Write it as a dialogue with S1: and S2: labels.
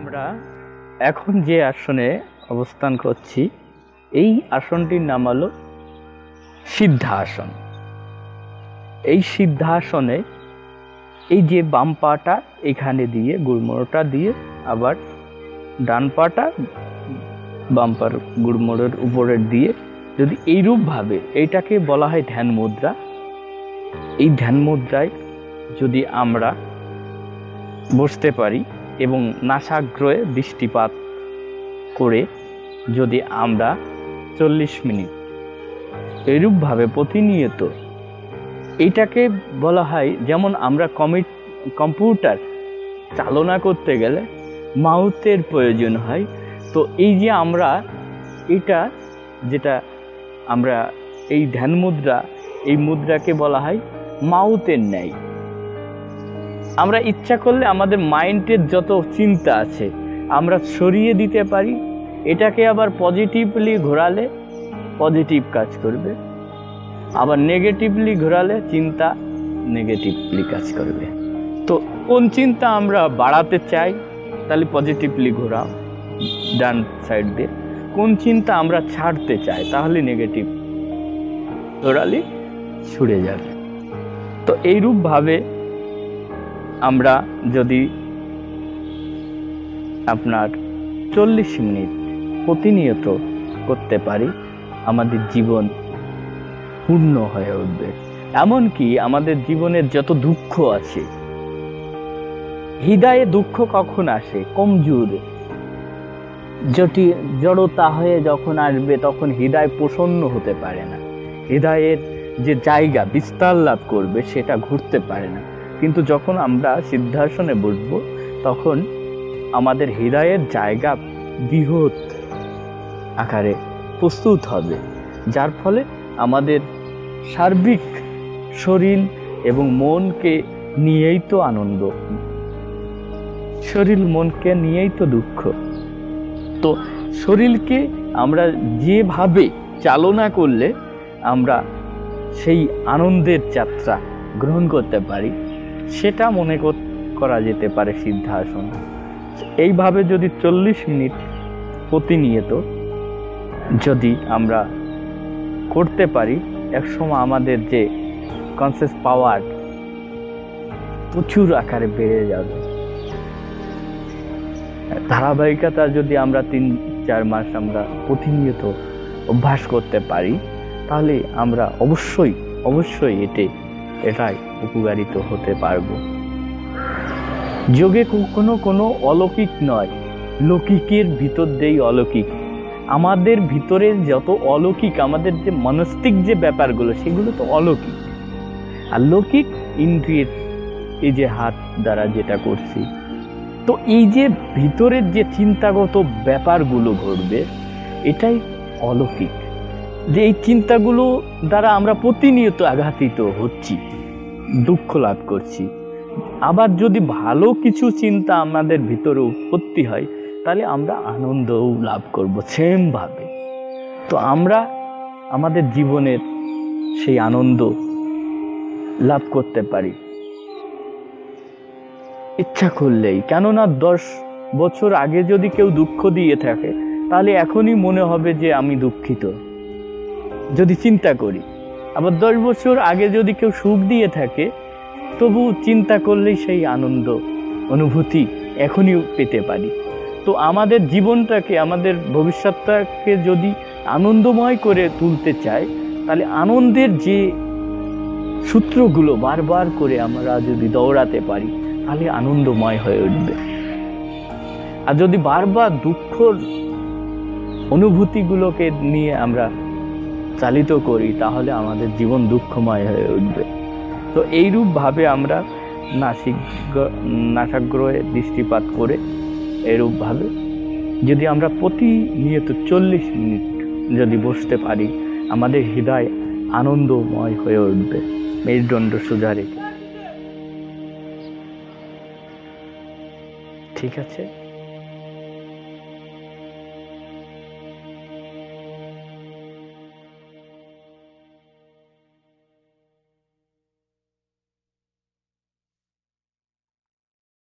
S1: আমরা এখন যে আসনে অবস্থান করছি, এই আসনটির নাম হলো সিদ্ধাসন। এই সিদ্ধাসনে এই যে বাম পাটা এখানে দিয়ে, গুড়মোড়টা দিয়ে, আবার ডান পাটা বাম পার গুড়মোড়ের উপরের দিয়ে যদি এইরূপভাবে এইটাকে বলা হয় ধ্যান মুদ্রা, এই ধ্যান মুদ্রায় যদি আমরা বসতে পারি এবং নাসাগ্রহে দৃষ্টিপাত করে যদি আমরা চল্লিশ মিনিট এরূপভাবে প্রতিনিয়ত এইটাকে বলা হয়, যেমন আমরা কমিট, কম্পিউটার চালনা করতে গেলে মাউথের প্রয়োজন হয়, তো এই যে আমরা এটা যেটা আমরা এই ধ্যান মুদ্রা, এই মুদ্রাকে বলা হয় মাউথের ন্যায়। আমরা ইচ্ছা করলে আমাদের মাইন্ডের যত চিন্তা আছে, আমরা সরিয়ে দিতে পারি, এটাকে আবার পজিটিভলি ঘোরালে পজিটিভ কাজ করবে, আবার নেগেটিভলি ঘোরালে চিন্তা নেগেটিভলি কাজ করবে। তো কোন চিন্তা আমরা বাড়াতে চাই, তাহলে পজিটিভলি ঘোরাও, ডান সাইড দিয়ে। কোন চিন্তা আমরা ছাড়তে চাই, তাহলে নেগেটিভ ঘোরালে ছুড়ে যাবে। তো এইরূপভাবে আমরা যদি আপনার চল্লিশ মিনিট প্রতিনিয়ত করতে পারি, আমাদের জীবন পূর্ণ হয়ে উঠবে। এমনকি আমাদের জীবনের যত দুঃখ আছে, হৃদয়ে দুঃখ কখন আসে, কমজোর জটি জড়তা হয়ে যখন আসবে, তখন হৃদয় প্রসন্ন হতে পারে না। হৃদয়ের যে জায়গা, বিস্তার লাভ করবে, সেটা ঘুরতে পারে না। কিন্তু যখন আমরা সিদ্ধাসনে বসবো, তখন আমাদের হৃদয়ের জায়গা বৃহৎ আকারে প্রস্তুত হবে, যার ফলে আমাদের সার্বিক শরীর এবং মনকে নিয়েই তো আনন্দ। শরীর, মনকে নিয়েই তো দুঃখ। তো শরীরকে আমরা যেভাবে চালনা করলে আমরা সেই আনন্দের যাত্রা গ্রহণ করতে পারি সেটা মনে করা যেতে পারে সিদ্ধাসন। এইভাবে যদি চল্লিশ মিনিট প্রতিনিয়ত যদি আমরা করতে পারি, একসময় আমাদের যে কনসিয়াস পাওয়ার প্রচুর আকারে বেড়ে যাবে। ধারাবাহিকতা যদি আমরা তিন, চার মাস আমরা প্রতিনিয়ত অভ্যাস করতে পারি, তাহলে আমরা অবশ্যই অবশ্যই এতে এটাই উপকারিত হতে পারব। যোগে কোনো কোনো অলৌকিক নয়। লৌকিকের ভিতর দিয়েই অলৌকিক। আমাদের ভিতরে যত অলৌকিক, আমাদের যে মনস্তিক যে ব্যাপারগুলো, সেগুলো তো অলৌকিক। আর লৌকিক ইন্দ্রিয়ের এই যে হাত দ্বারা যেটা করছি, তো এই যে ভিতরের যে চিন্তাগত ব্যাপারগুলো ঘটবে, এটাই অলৌকিক। যে এই চিন্তাগুলো দ্বারা আমরা প্রতিনিয়ত আঘাতিত হচ্ছি, দুঃখ লাভ করছি। আবার যদি ভালো কিছু চিন্তা আমাদের ভিতরে উৎপত্তি হয়, তাহলে আমরা আনন্দও লাভ করব সেমভাবে। তো আমরা আমাদের জীবনের সেই আনন্দ লাভ করতে পারি। ইচ্ছা করলেই। কেননা দশ বছর আগে যদি কেউ দুঃখ দিয়ে থাকে, তাহলে এখনই মনে হবে যে আমি দুঃখিত। যদি চিন্তা করি। আবার দশ বছর আগে যদি কেউ সুখ দিয়ে থাকে তবু চিন্তা করলেই সেই আনন্দ, অনুভূতি এখনই পেতে পারি। তো আমাদের জীবনটাকে, আমাদের ভবিষ্যৎটাকে যদি আনন্দময় করে তুলতে চাই, তাহলে আনন্দের যে সূত্রগুলো বারবার করে আমরা যদি দৌড়াতে পারি, তাহলে আনন্দময় হয়ে উঠবে। আর যদি বারবার দুঃখর অনুভূতিগুলোকে নিয়ে আমরা চালিত করি, তাহলে আমাদের জীবন দুঃখময় হয়ে উঠবে। তো এইরূপভাবে আমরা নাসিক নাসাগ্রহে দৃষ্টিপাত করে এরূপভাবে যদি আমরা প্রতিনিয়ত চল্লিশ মিনিট যদি বসতে পারি, আমাদের হৃদয় আনন্দময় হয়ে উঠবে। মেরুদণ্ড সোজা রেখে। ঠিক আছে?